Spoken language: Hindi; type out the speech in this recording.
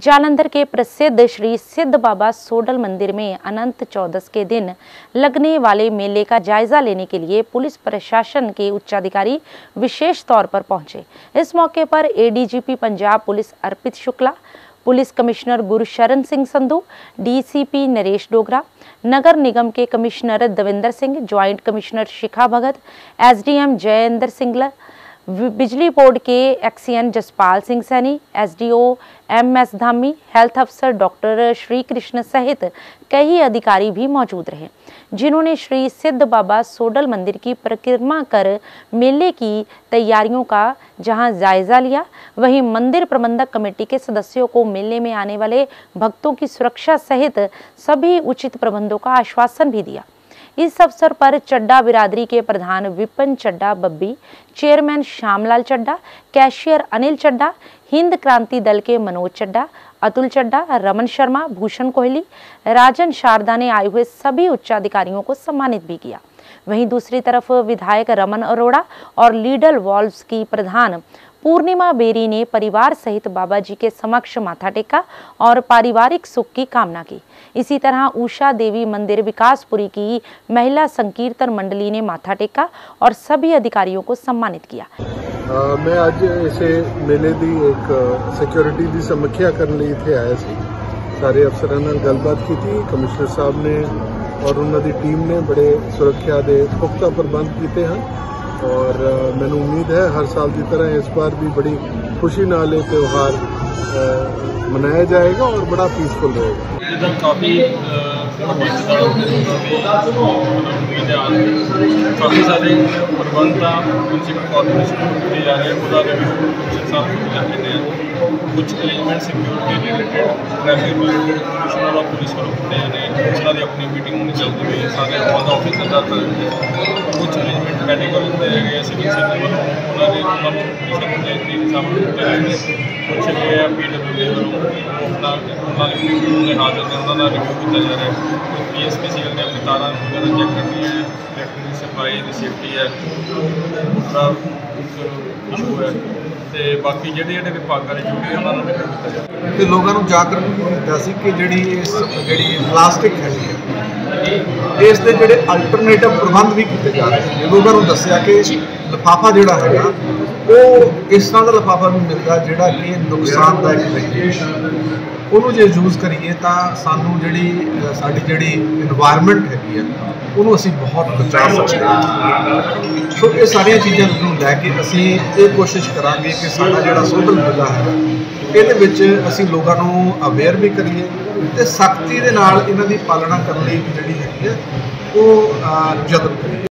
जालंधर के प्रसिद्ध श्री सिद्ध बाबा सोडल मंदिर में अनंत चौदस के दिन लगने वाले मेले का जायजा लेने के लिए पुलिस प्रशासन के उच्चाधिकारी विशेष तौर पर पहुँचे। इस मौके पर ADGP Punjab police Arpit Shukla, police commissioner Gurusharan Singh Sandhu DCP Naresh Dogra, नगर निगम के commissioner Davinder Singh, joint commissioner Shikha Bhagat SDM Jayendra Singla बिजली बोर्ड के XEN Jaspal Singh Saini, SDO M S Dhami, health अफसर डॉक्टर श्री कृष्ण सहित कई अधिकारी भी मौजूद रहे, जिन्होंने श्री सिद्ध बाबा सोडल मंदिर की परिक्रमा कर मेले की तैयारियों का जहाँ जायजा लिया। वहीं मंदिर प्रबंधक कमेटी के सदस्यों को मेले में आने वाले भक्तों की सुरक्षा सहित सभी उचित प्रबंधों का आश्वासन भी दिया। इस अवसर पर चड्डा बिरादरी के प्रधान विपिन चड्डा बब्बी, चेयरमैन श्यामलाल चड्डा कैशियर अनिल चड्डा हिंद क्रांति दल के मनोज चड्डा अतुल चड्डा रमन शर्मा, भूषण कोहली, राजन शारदा ने आए हुए सभी उच्चाधिकारियों को सम्मानित भी किया। वहीं दूसरी तरफ़ विधायक रमन अरोड़ा और लीडल वॉल्व्स की प्रधान पूर्णिमा बेरी ने परिवार सहित बाबा जी के समक्ष माथा टेका और पारिवारिक सुख की कामना की इसी तरह उषा देवी मंदिर विकासपुरी की महिला संकीर्तन मंडली ने माथा टेका और सभी अधिकारियों को सम्मानित किया आ, मैं आज ऐसे मेले दी एक सिक्योरिटी की समीक्षा करने लिए थे आया सी सारे अफसर गलबात की थी कमिश्नर साहब ने और उन्होंने टीम ने बड़े सुरक्षा के पुख्ता प्रबंध किए हैं ਔਰ ਅ, ਮੈਨੂੰ ਉਮੀਦ ਹੈ ਹਰ ਸਾਲ ਦੀ ਤਰ੍ਹਾਂ ਇਸ ਵਾਰ ਵੀ ਬੜੀ ਖੁਸ਼ੀ ਨਾਲ ਇਹ ਤਿਉਹਾਰ ਅ, ਮਨਾਇਆ ਜਾਏਗਾ ਔਰ ਬੜਾ ਪੀਸਫੁਲ ਰਹੇਗਾ ਇਹਦਾ ਕਾਫੀ ਉਮੀਦ ਆ ਕਾਫੀ ਸਾਰੇ ਪ੍ਰਬੰਧ ਆ ਮਿਊਨਿਸਪਲ ਕਾਰਪੋਰੇਸ਼ਨ ਨੂੰ ਕੀਤੇ ਜਾ ਰਹੇ ਆ ਉਹਦਾ कुछ element security related traffic related commissioner और पुलिस वालों ने सूचना दी अपनी मीटिंग होने चलती हुई। सारे हमारा ऑफ़िस अंदर कुछ अरेंजमेंट मेडिकल सिविल सर्जन उन्होंने उन्होंने कुछ पी डब्ल्यू रिव्यू ने हाजिर ने उन्होंने रिव्यू किया जा रहा है पी एस पी सिविल ने अपनी तारा वगैरह चेक करनी है। सफ़ाई की सेफ्टी है। पूरा इशू है ਤੇ ਬਾਕੀ ਜਿਹੜੇ ਜਿਹੜੇ ਵਿਭਾਗਾਂ ਵਾਲੇ ਜੁੜੇ ਉਹਨਾਂ ਨੂੰ ਵੀ ਜਾਵੇ ਤੇ ਲੋਕਾਂ ਨੂੰ ਜਾਗਰੂਕ ਕੀਤਾ ਸੀ ਕਿ ਜਿਹੜੀ ਇਸ, ਜਿਹੜੀ ਪਲਾਸਟਿਕ ਹੈਗੀ ਹੈ ਇਸ ਦੇ ਜਿਹੜੇ ਅਲਟਰਨੇਟਿਵ ਪ੍ਰਬੰਧ ਵੀ ਕੀਤੇ ਜਾ ਰਹੇ ਨੇ। ਲੋਕਾਂ ਨੂੰ ਦੱਸਿਆ ਕਿ ਲਿਫਾਫਾ ਜਿਹੜਾ ਹੈਗਾ ਉਹ ਇਸ ਤਰ੍ਹਾਂ ਦਾ ਲਫਾਫਾ ਨੂੰ ਮਿਲਦਾ ਜਿਹੜਾ ਕਿ ਨੁਕਸਾਨਦਾਇਕ ਨਹੀਂ ਉਹਨੂੰ ਜੇ ਯੂਜ਼ ਕਰੀਏ ਤਾਂ ਸਾਨੂੰ ਜਿਹੜੀ ਸਾਡੀ ਜਿਹੜੀ এনवायरमेंट ਹੈਗੀ ਆ ਉਹਨੂੰ ਅਸੀਂ ਬਹੁਤ ਬਚਾ ਸਕਦੇ ਹਾਂ। ਸੋ ਇਹ ਸਾਰੀਆਂ ਚੀਜ਼ਾਂ ਨੂੰ ਲੈ ਕੇ ਅਸੀਂ ਇਹ ਕੋਸ਼ਿਸ਼ ਕਰਾਂਗੇ ਕਿ ਸਾਡਾ ਜਿਹੜਾ ਸੋਧਲ ਮੁੱਦਾ ਹੈ ਇਹਦੇ ਵਿੱਚ ਅਸੀਂ ਲੋਕਾਂ ਨੂੰ ਅਵੇਅਰ ਵੀ ਕਰੀਏ ਤੇ ਸਖਤੀ ਦੇ ਨਾਲ ਇਹਨਾਂ ਦੀ ਪਾਲਣਾ ਕਰਨ ਲਈ ਜਿਹੜੀ ਹੈਗੀ ਆ ਉਹ ਯਤਨ ਕਰੀਏ।